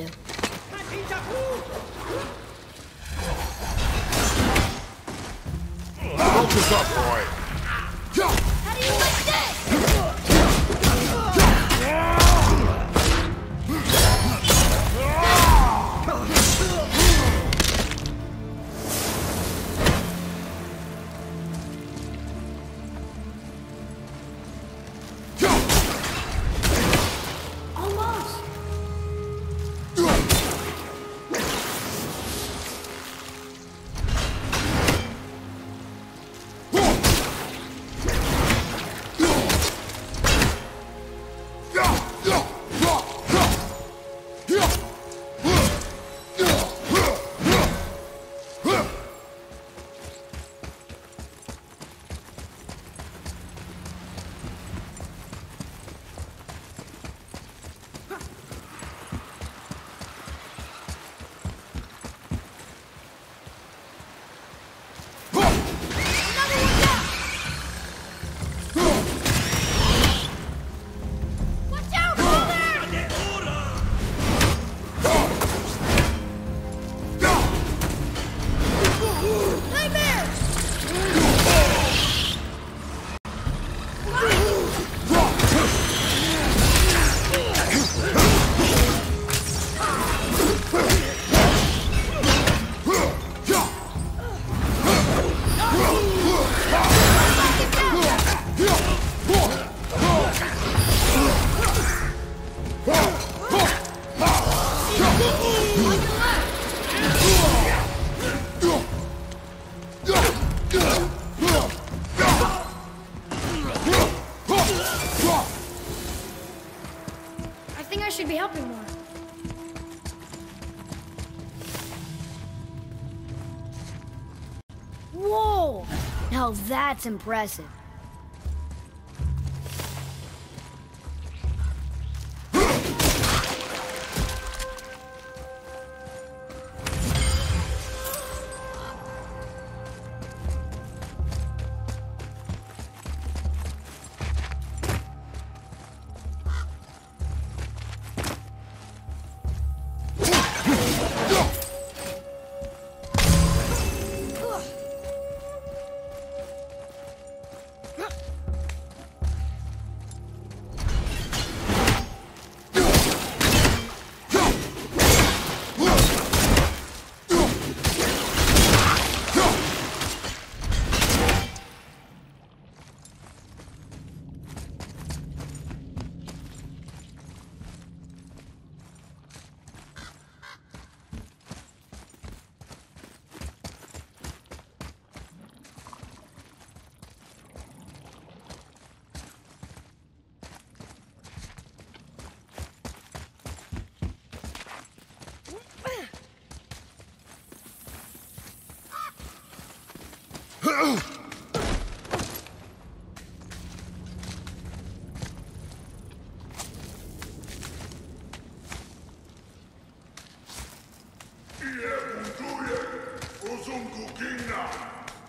are Now that's impressive.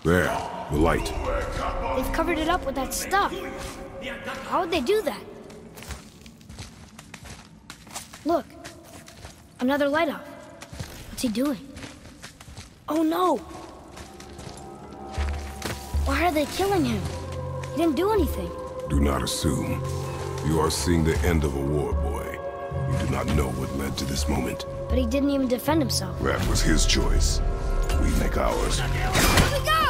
There, the light. They've covered it up with that stuff. How would they do that? Look. Another light off. What's he doing? Oh no! Why are they killing him? He didn't do anything. Do not assume. You are seeing the end of a war, boy. You do not know what led to this moment. But he didn't even defend himself. That was his choice. We make ours. Oh Here we go!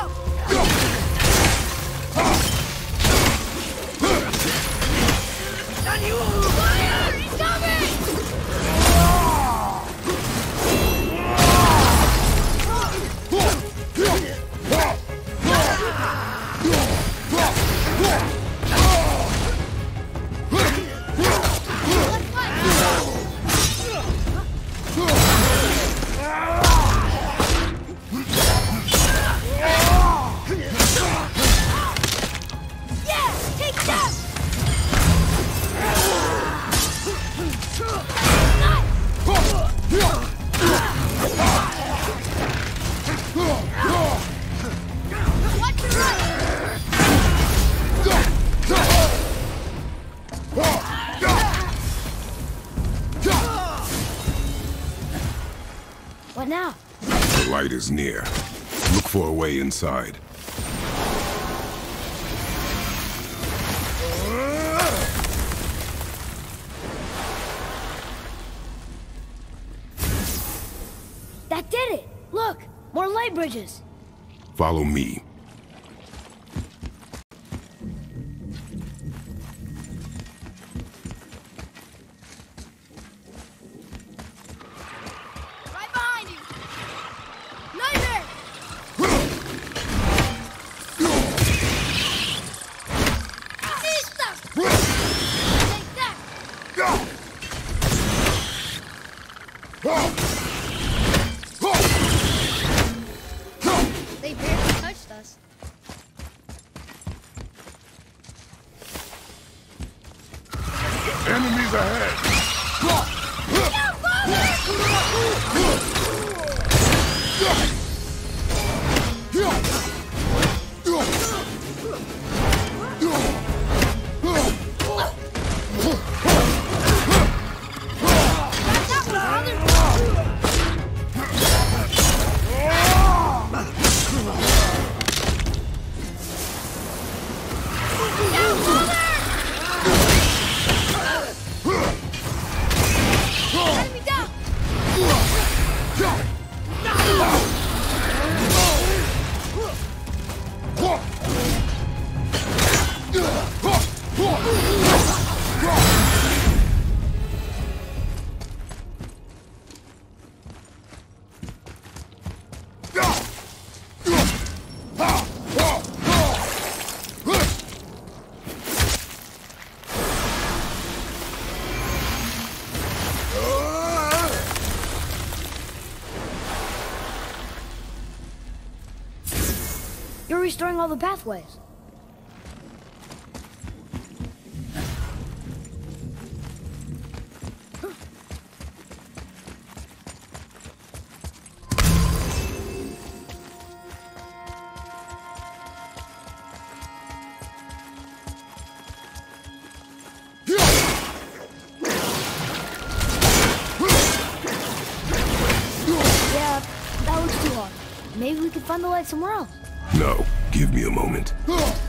Now? The light is near. Look for a way inside. That did it! Look! More light bridges! Follow me. You're all the pathways. Maybe we could find the light somewhere else. Moment.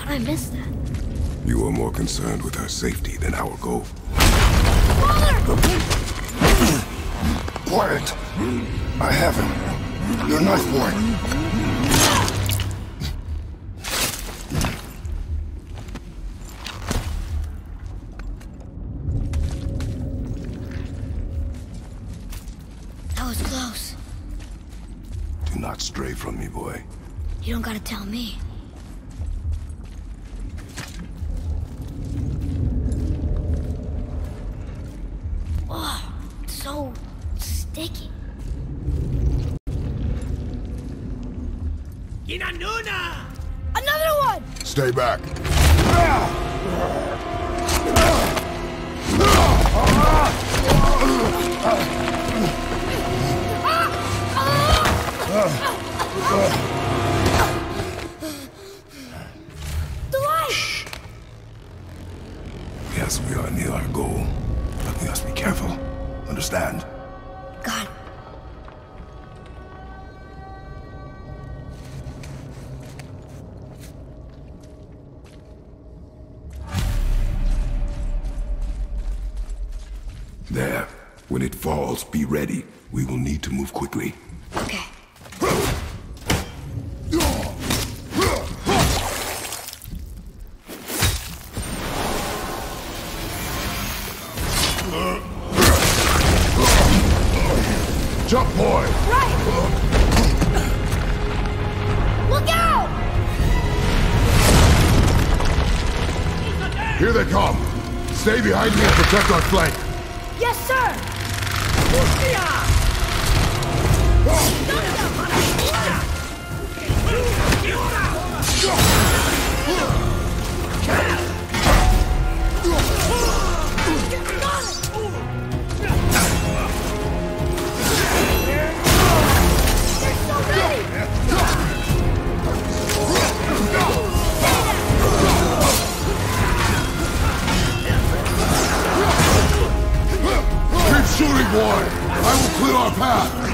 how'd I miss that? You are more concerned with her safety than our goal. Quiet. I have him. Your knife boy. That was close. Do not stray from me, boy. You don't gotta tell me. Ready. We will need to move quickly. Okay. Jump, boy! Right! Look out! Here they come! Stay behind me and protect our flank! Yes, sir! Keep shooting, boy! I will clear our path!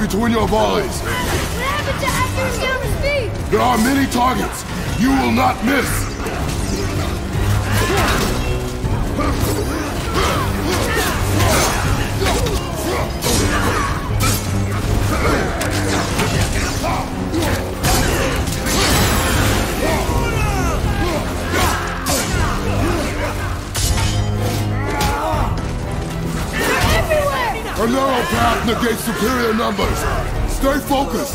Between your volleys! What happened to down? There are many targets! You will not miss! A narrow path negates superior numbers! Stay focused!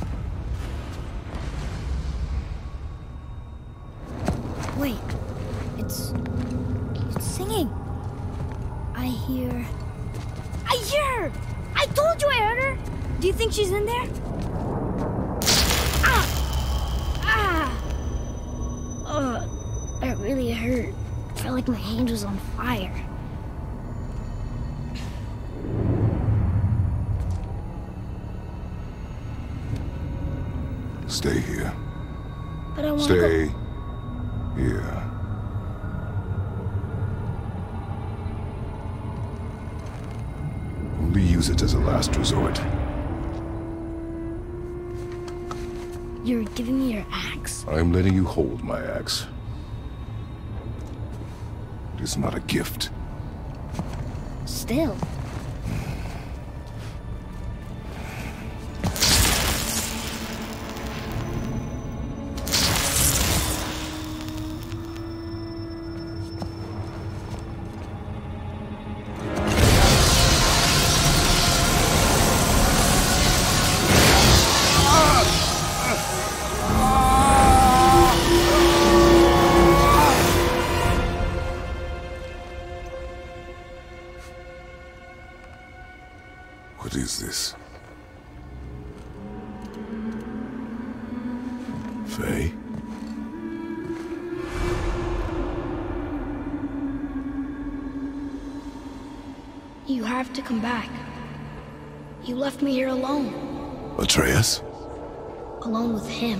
Really hurt. I felt like my hand was on fire. Stay here. But I want to Stay go. here. Only use it as a last resort. You're giving me your axe? I'm letting you hold my axe. Is not a gift. Still. Atreus? Alone with him.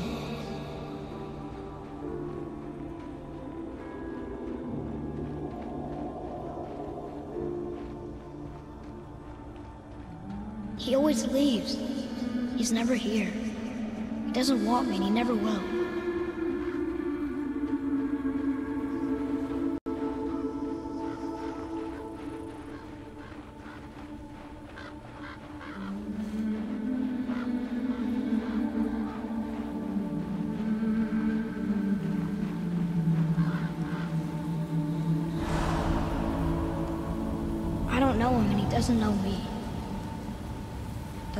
He always leaves. He's never here. He doesn't want me and he never will.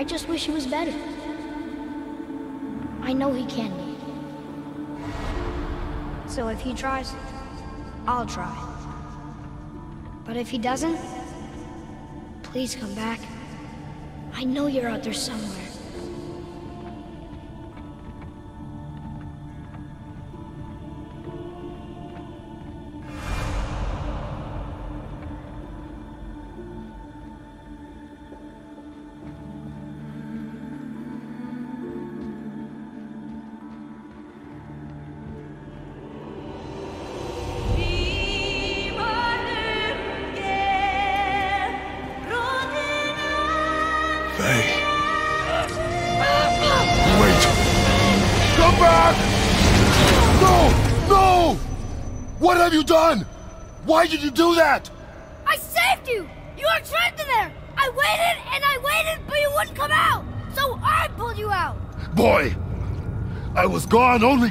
I just wish he was better. I know he can be. So if he tries, I'll try. But if he doesn't, please come back. I know you're out there somewhere. Did you do that? I saved you! You were trapped in there! I waited and I waited, but you wouldn't come out! So I pulled you out! Boy, I was gone only...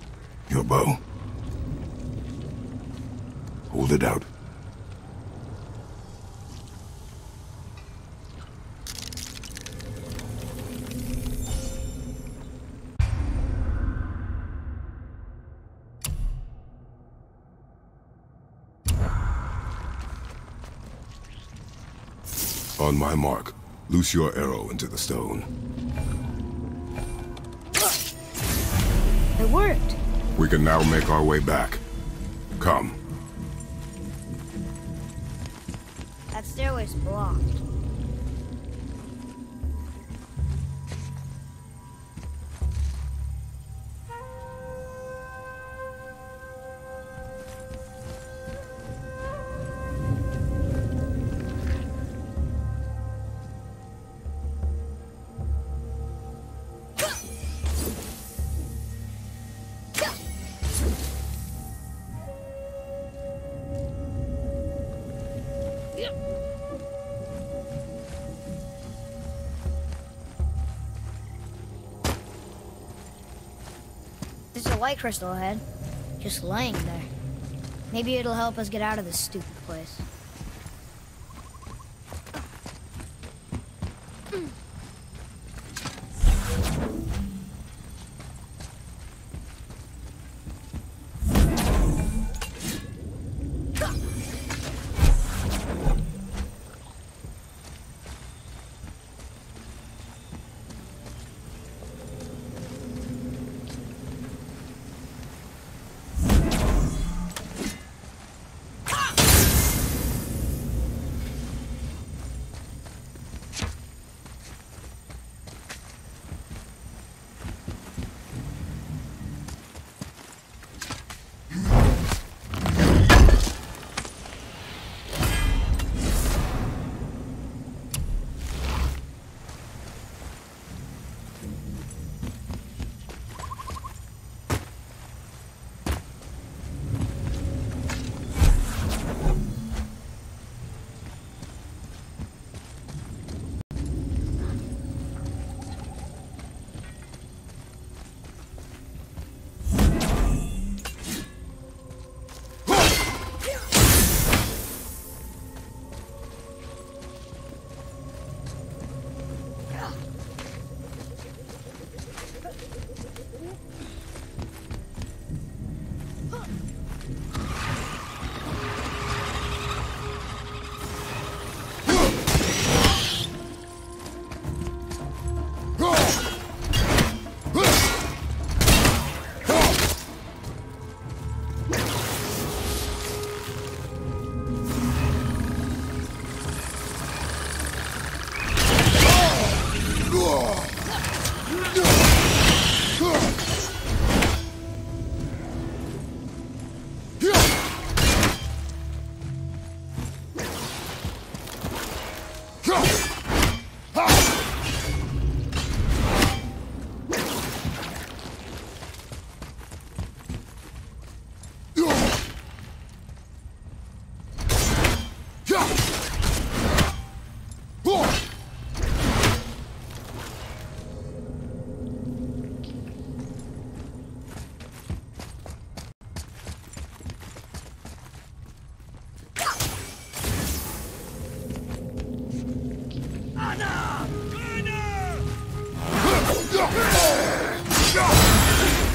your bow. Hold it out. On my mark, loose your arrow into the stone. We can now make our way back. Come. That stairway's blocked. Light crystal ahead, just laying there. Maybe it'll help us get out of this stupid place.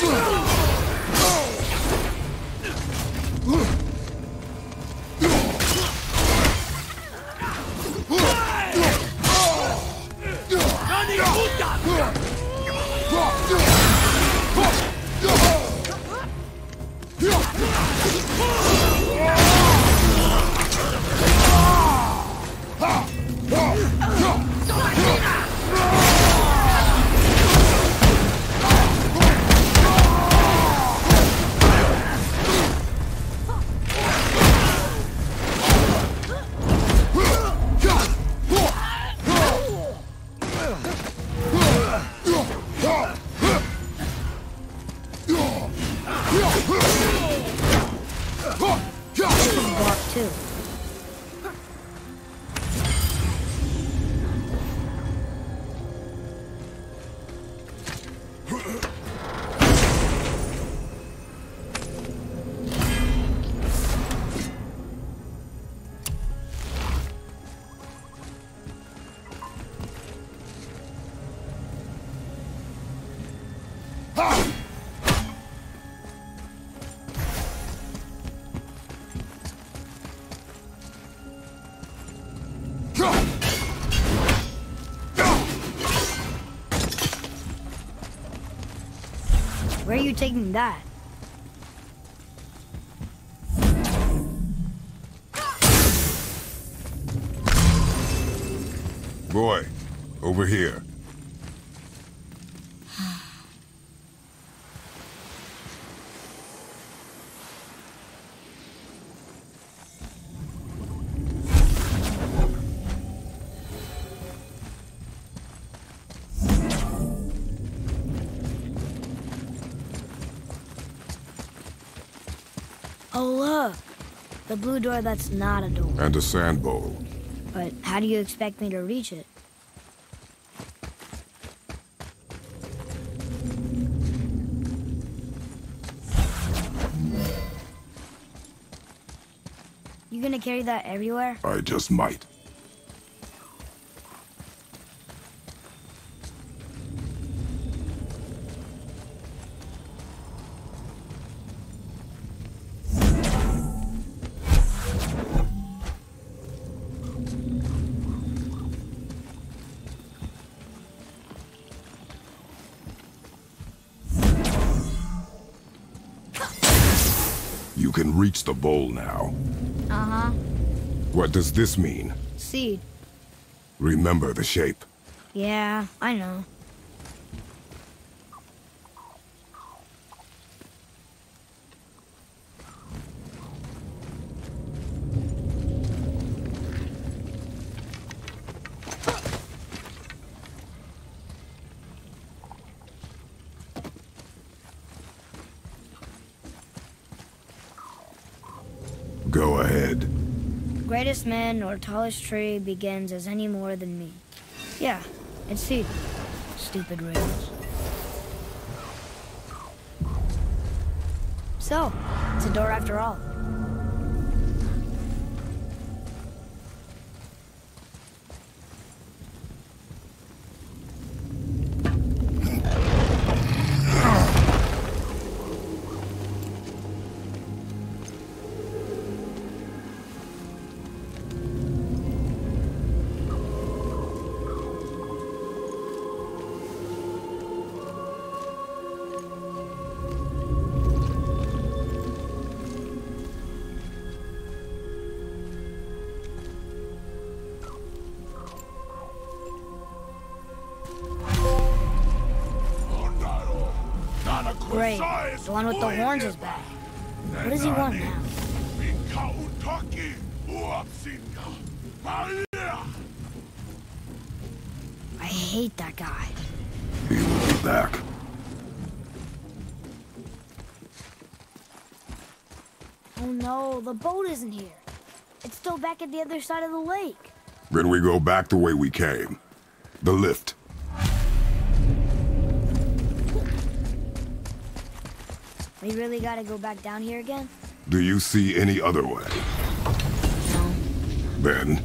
Walk Where are you taking that? The blue door that's not a door. And a sand bowl. But how do you expect me to reach it? You gonna carry that everywhere? I just might. You can reach the bowl now. Uh-huh. What does this mean? Seed. Remember the shape. Yeah, I know. Go ahead. Greatest man or tallest tree begins as any more than me. Yeah, it's seed. Stupid rails. So, it's a door after all. The one with the horns is back. What does he want now? I hate that guy. He will be back. Oh no, the boat isn't here. It's still back at the other side of the lake. Then we go back the way we came. The lift. We really gotta go back down here again? Do you see any other way? No. Then,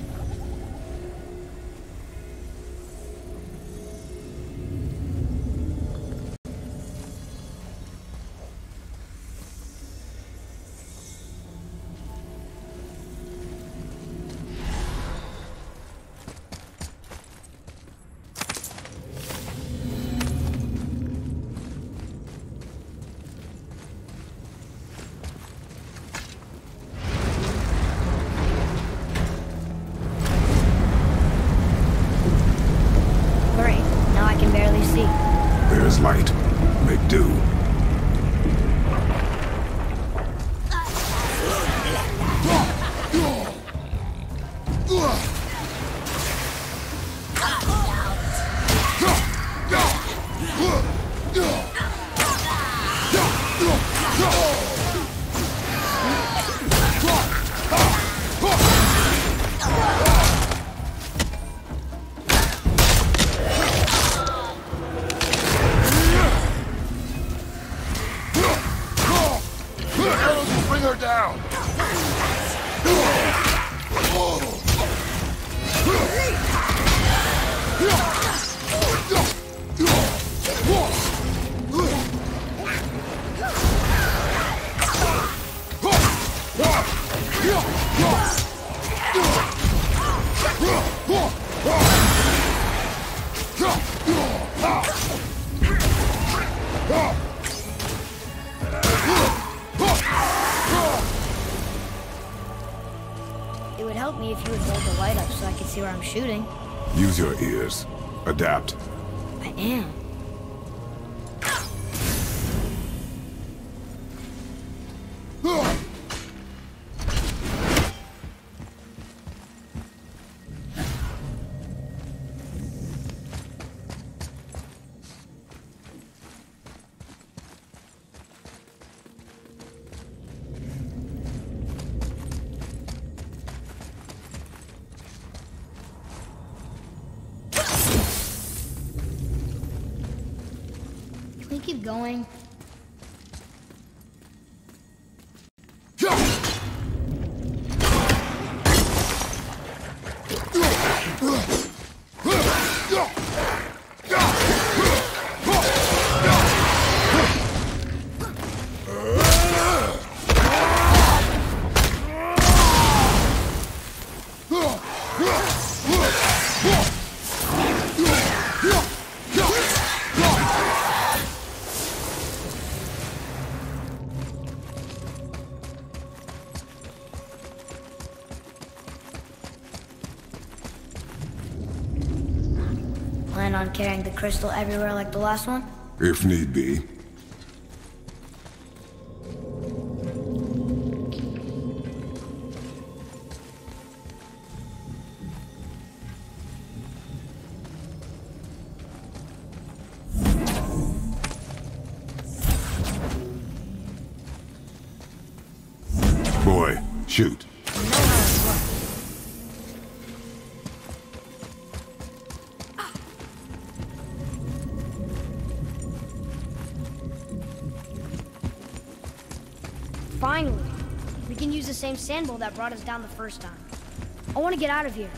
there's light. Make do. Shooting. Use your ears. Adapt. I am. Keep going? Crystal everywhere like the last one? If need be. Boy, shoot. Same sand bowl that brought us down the first time. I want to get out of here.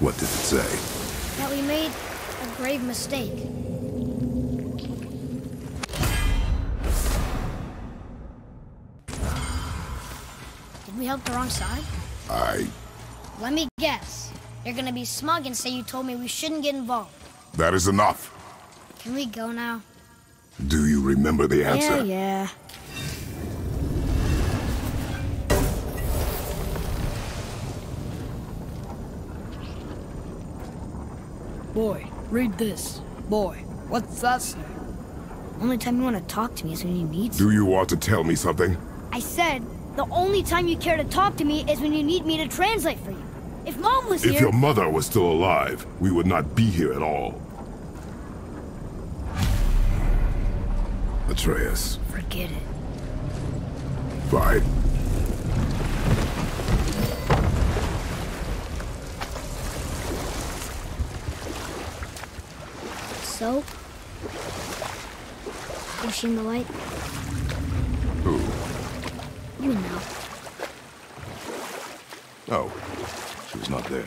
What did it say? That we made a grave mistake. Did we help the wrong side? I... Let me guess. You're gonna be smug and say you told me we shouldn't get involved. That is enough. Can we go now? Do you remember the answer? Yeah, yeah. Boy, read this. Boy, what's that say? Only time you want to talk to me is when you need me. Do you want to tell me something? I said, the only time you care to talk to me is when you need me to translate for you. If Mom was If here... your mother was still alive, we would not be here at all. Atreus, Forget it. fine. So? Is she in the light? Who? You know. Oh, she was not there.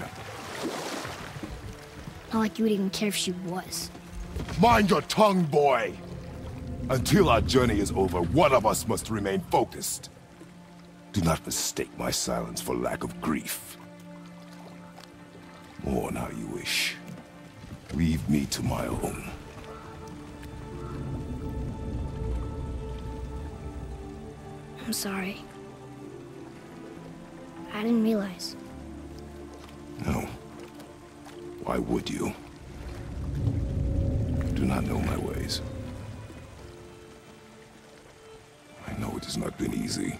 Not like you would even care if she was. Mind your tongue, boy! Until our journey is over, one of us must remain focused. Do not mistake my silence for lack of grief. Mourn how you wish. Leave me to my own. I'm sorry. I didn't realize. No. Why would you? You do not know my ways. I know it has not been easy.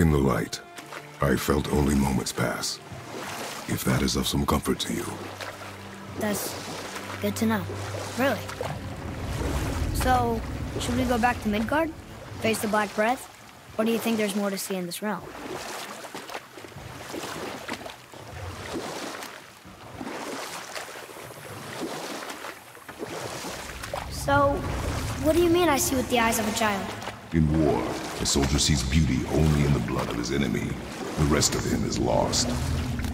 In the light, I felt only moments pass. If that is of some comfort to you. That's good to know. Really. So, should we go back to Midgard? Face the Black Breath? Or do you think there's more to see in this realm? So, what do you mean I see with the eyes of a child? In war, a soldier sees beauty only in the blood of his enemy. The rest of him is lost,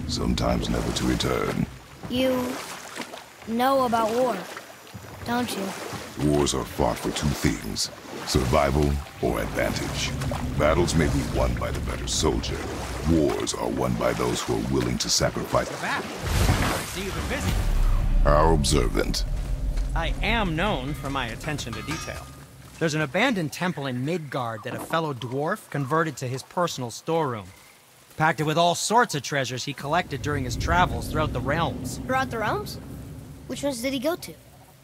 sometimes never to return. You know about war, don't you? Wars are fought for two things survival or advantage. Battles may be won by the better soldier. Wars are won by those who are willing to sacrifice. back. I see you've been busy. How observant. I am known for my attention to detail. There's an abandoned temple in Midgard that a fellow dwarf converted to his personal storeroom. Packed it with all sorts of treasures he collected during his travels throughout the realms. Throughout the realms? Which ones did he go to?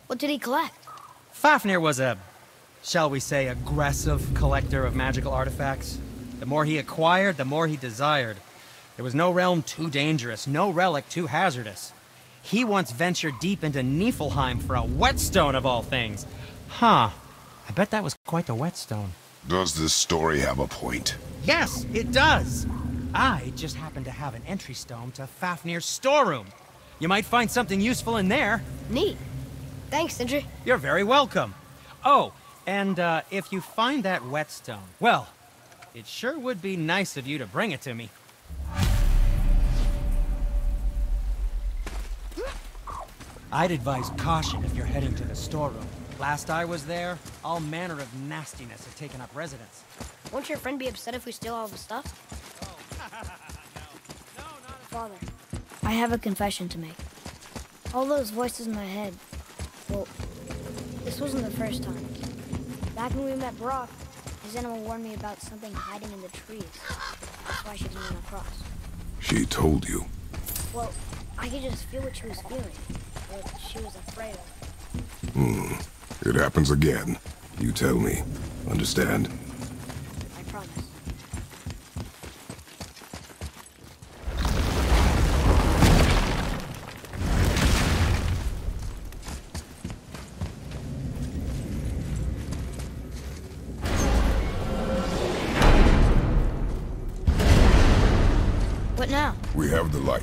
What did he collect? Fafnir was a, shall we say, aggressive collector of magical artifacts. The more he acquired, the more he desired. There was no realm too dangerous, no relic too hazardous. He once ventured deep into Niflheim for a whetstone of all things. Huh. I bet that was quite the whetstone. Does this story have a point? Yes, it does. I just happen to have an entry stone to Fafnir's storeroom. You might find something useful in there. Neat. Thanks, Sindri. You're very welcome. Oh, and uh, if you find that whetstone, well, it sure would be nice of you to bring it to me. I'd advise caution if you're heading to the storeroom. Last I was there, all manner of nastiness had taken up residence. Won't your friend be upset if we steal all the stuff? No. No, Father, I have a confession to make. All those voices in my head, well, this wasn't the first time. Back when we met Brok, his animal warned me about something hiding in the trees. That's why she didn't run across. She told you. Well, I could just feel what she was feeling, what she was afraid of. Hmm. It happens again. You tell me. Understand? I promise. What now? We have the light.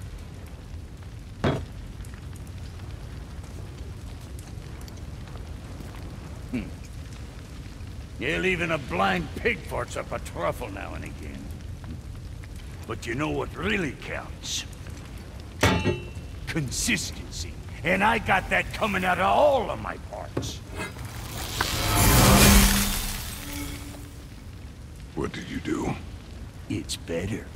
Yeah, even a blind pig farts up a truffle now and again. But you know what really counts? Consistency. And I got that coming out of all of my parts. What did you do? It's better.